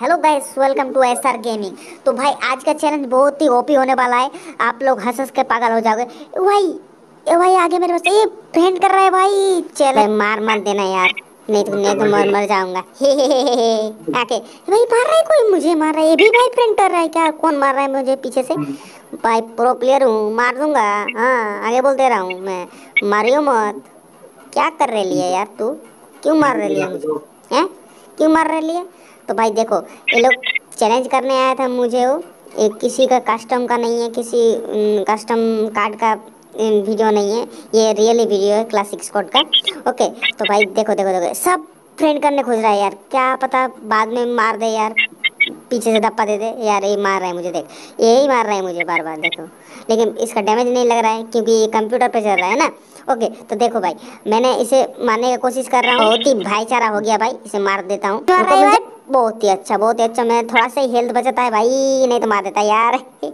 Hello guys welcome to S R gaming तो भाई, आज का चैलेंज बहुत ही ओपी होने वाला है। आप लोग हंस हंस के पागल हो जाओगे। भाई, ए भाई, आगे मेरे पास ये फ्रेंड कर रहा है भाई। चल। मार मार देना यार। नहीं तो नहीं तो मर मर जाऊँगा। आके। भाई, मार रहा है कोई? मुझे मार रहा है। ये भी भाई फ्रेंड कर रहा है क्या? कौन मार रहा है मुझे पीछे से? भाई प्रो प्लेयर हूँ। मार दूँगा। हाँ आगे बोल दे रहा हूँ मैं। मारियो मत। क्या कर रहे लिए यार तू? क्यों मार रहे लिए मुझे? हैं? क्यों मार रहे लिए? तो भाई देखो, ये लोग चैलेंज करने आया था मुझे वो। एक किसी का कस्टम का नहीं है, किसी कस्टम कार्ड का वीडियो नहीं है। ये रियली वीडियो है क्लासिक स्कॉट का। ओके तो भाई देखो देखो देखो, सब फ्रेंड करने खोज रहा है यार। क्या पता बाद में मार दे यार। पीछे से धप्पा दे दे यार ये मार रहा है मुझे देख यही मार रहा है मुझे बार बार देखो। लेकिन इसका डैमेज नहीं लग रहा है क्योंकि ये कंप्यूटर पे चल रहा है ना? ओके तो देखो भाई मैंने इसे मारने की कोशिश कर रहा हूँ। बहुत ही भाईचारा हो गया भाई इसे मार देता हूँ। बहुत ही अच्छा बहुत ही अच्छा मैं थोड़ा सा ही हेल्थ बचाता है भाई नहीं तो मार देता यार।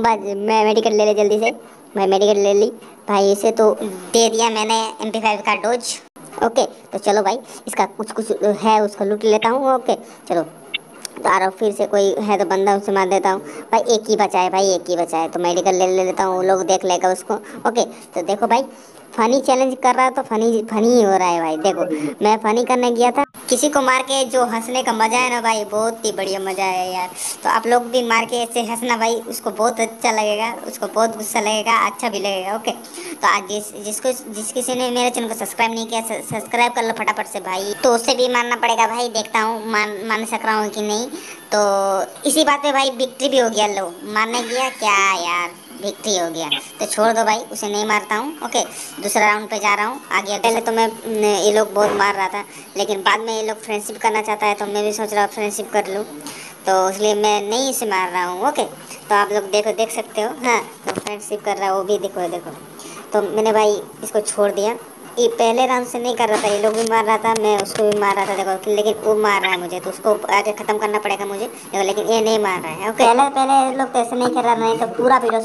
बस मैं मेडिकल ले ले जल्दी से मैं मेडिकल ले ली। भाई इसे तो दे दिया मैंने एम का डोज ओके तो चलो भाई, इसका कुछ कुछ है, उसको लूट लेता हूँ, ओके, चलो। तो आ फिर से कोई है तो बंदा उसे मार देता हूँ। भाई, एक ही बचा है, भाई, एक ही बचा है तो मेडिकल ले ले लेता हूँ, वो लोग देख लेगा उसको, ओके। तो देखो भाई फनी चैलेंज कर रहा है तो फनी फनी ही हो रहा है भाई, देखो। मैं फनी करने गया था। किसी को मार के जो हंसने का मज़ा है ना भाई, बहुत ही बढ़िया मज़ा है यार। तो आप लोग भी मार के ऐसे हंसना भाई, उसको बहुत अच्छा लगेगा, उसको बहुत गुस्सा लगेगा अच्छा भी लगेगा, ओके। तो आज जिस, जिसको जिस किसी ने मेरे चैनल को सब्सक्राइब नहीं किया सब्सक्राइब कर लो फटाफट से भाई। तो उससे भी मानना पड़ेगा भाई, देखता हूँ, मान मान सक रहा हूँ कि नहीं। तो इसी बात पे भाई विक्ट्री भी हो गया, लो। मारने गया, क्या यार विक्ट्री हो गया। तो छोड़ दो भाई, उसे नहीं मारता हूँ ओके दूसरा राउंड पे जा रहा हूँ, आगे पहले तो मैं ये लोग बहुत मार रहा था, लेकिन बाद में ये लोग फ्रेंडशिप करना चाहता है तो मैं भी सोच रहा हूँ फ्रेंडशिप कर लूँ। तो इसलिए मैं नहीं इसे मार रहा हूँ ओके तो आप लोग देखो, देख सकते हो हाँ तो फ्रेंडशिप कर रहा है, वो भी देखो देखो। तो मैंने भाई इसको छोड़ दिया। ये पहले राउंड से नहीं कर रहा था, ये लोग भी मार रहा था, मैं उसको भी मार रहा था, देखो लेकिन वो मार रहा है मुझे तो उसको आगे ख़त्म करना पड़ेगा मुझे, देखो, लेकिन ये नहीं मार रहा है ओके पहले पहले लोग तो ऐसे नहीं कर रहा नहीं तो पूरा वीडियो